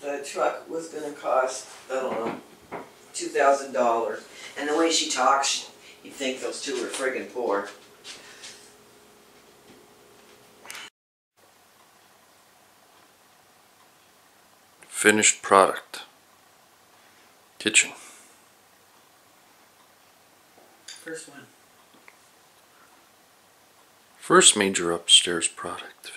the truck was gonna cost, I don't know, two thousand dollars. And the way she talks, you'd think those two were friggin' poor. Finished product. Kitchen. First one. First major upstairs product.